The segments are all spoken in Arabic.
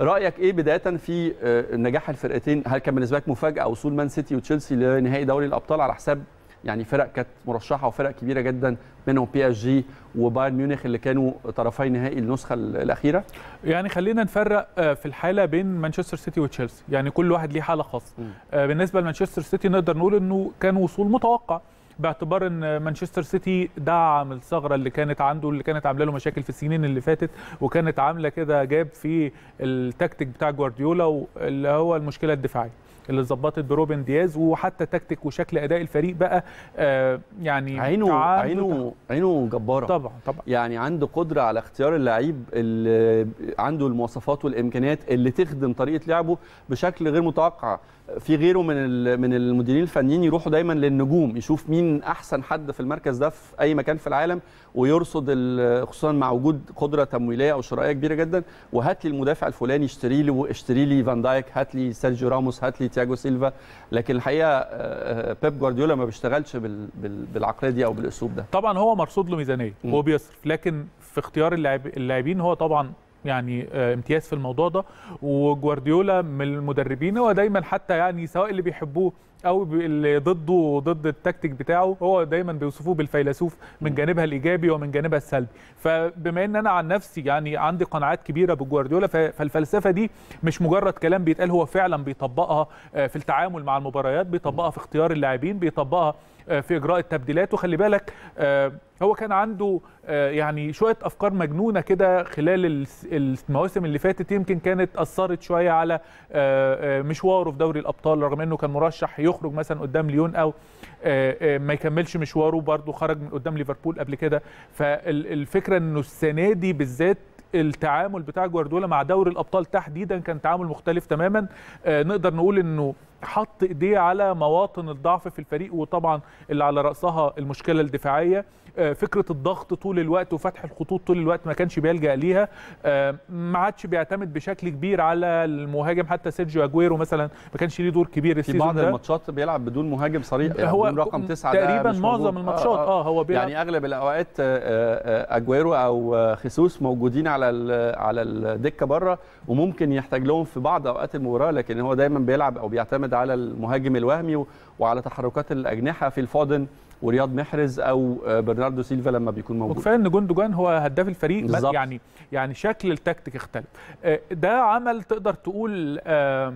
رأيك إيه بداية في آه، نجاح الفرقتين؟ هل كان بالنسبة لك مفاجأة وصول مان سيتي وتشيلسي لنهائي دوري الأبطال على حساب يعني فرق كانت مرشحة وفرق كبيرة جدا منهم PSG وبايرن ميونخ اللي كانوا طرفي نهائي النسخة الأخيرة؟ يعني خلينا نفرق آه، في الحالة بين مانشستر سيتي وتشيلسي. يعني كل واحد ليه حالة خاصة. آه، بالنسبة لمانشستر سيتي نقدر نقول إنه كان وصول متوقع. باعتبار إن مانشستر سيتي دعم الثغرة اللي كانت عنده اللي كانت عاملة له مشاكل في السنين اللي فاتت وكانت عاملة كده جاب في التكتيك بتاع جوارديولا اللي هو المشكلة الدفاعية. اللي ظبطت بروبن دياز وحتى تكتيك وشكل أداء الفريق بقى آه يعني عينه عينه عينه جبارة. طبعا طبعا. يعني عنده قدرة على اختيار اللعيب اللي عنده المواصفات والإمكانيات اللي تخدم طريقة لعبه بشكل غير متوقع. في غيره من من المديرين الفنيين يروحوا دايما للنجوم يشوف مين أحسن حد في المركز ده في أي مكان في العالم ويرصد خصوصا مع وجود قدرة تمويلية أو شرائية كبيرة جدا. وهات لي المدافع الفلاني اشتري لي اشتري لي فان دايك هات لي سيرجيو راموس هات لي تياجو سيلفا لكن الحقيقة آه، آه، بيب جوارديولا ما بيشتغلش بال- بال- بالعقلية دي أو بالأسلوب ده طبعا هو مرصود له ميزانية. هو بيصرف لكن في اختيار اللاعب- اللاعبين هو طبعا يعني آه، امتياز في الموضوع ده. وجوارديولا من المدربين هو دايما حتى يعني سواء اللي بيحبوه أو اللي ضده ضد التكتيك بتاعه هو دايما بيوصفوه بالفيلسوف من جانبها الإيجابي ومن جانبها السلبي. فبما إن أنا عن نفسي يعني عندي قناعات كبيرة بجوارديولا فالفلسفة دي مش مجرد كلام بيتقال هو فعلا بيطبقها آه، في التعامل مع المباريات بيطبقها في اختيار اللاعبين بيطبقها في إجراء التبديلات. وخلي بالك آه، هو كان عنده آه، يعني شوية أفكار مجنونة كده خلال المواسم اللي فاتت. يمكن كانت أثرت شوية على آه، آه، مشواره في دوري الأبطال رغم إنه كان مرشح يخرج مثلا قدام ليون أو آه، آه، ما يكملش مشواره برضه خرج من قدام ليفربول قبل كده. فالفكرة إنه السنة دي بالذات التعامل بتاع جوارديولا مع دوري الأبطال تحديدا كان تعامل مختلف تماما. آه، نقدر نقول إنه حط إيديه على مواطن الضعف في الفريق وطبعا اللي على رأسها المشكلة الدفاعية. آه، فكرة الضغط طول الوقت وفتح الخطوط طول الوقت ما كانش بيلجأ ليها. آه، ما عادش بيعتمد بشكل كبير على المهاجم حتى سيرجيو أجويرو مثلا ما كانش ليه دور كبير في بعض ده. الماتشات بيلعب بدون مهاجم صريح يعني هو رقم تسعة تقريبا معظم. الماتشات. آه هو بيلعب يعني أغلب الأوقات آه، آه، أجويرو أو آه، خيسوس موجودين على ال- على الدكة بره وممكن يحتاج لهم في بعض أوقات المباراة لكن هو دايما بيلعب أو بيعتمد على المهاجم الوهمي وعلى تحركات الأجنحة في الفودن ورياض محرز أو آه، برناردو سيلفا لما بيكون موجود وكفاية إن جوندوجان هو هداف الفريق بالظبط. يعني يعني شكل التكتيك اختلف آه، ده عمل تقدر تقول آه،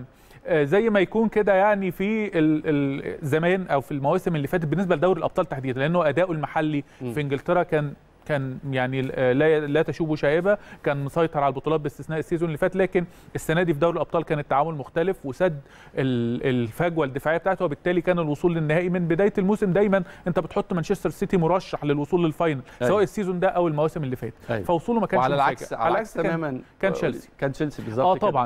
زي ما يكون كده يعني في زمان أو في المواسم اللي فاتت بالنسبة لدوري الأبطال تحديدا لأنه أداؤه المحلي. في إنجلترا كان كان يعني آه، لا لا تشوبه شائبة كان مسيطر على البطولات باستثناء ال season اللي فات لكن السنة دي في دوري الأبطال كان التعامل مختلف وسد ال- الفجوة الدفاعية بتاعته وبالتالي كان الوصول للنهائي من بداية الموسم دايما أنت بتحط مانشستر سيتي مرشح للوصول لل final أيوة. سواء ال season ده أو المواسم اللي فاتت أيوة. فوصوله ما كانش وعلى مفاجأ. العكس على العكس تماما كان تشيلسي كان تشيلسي بالظبط آه. طبعا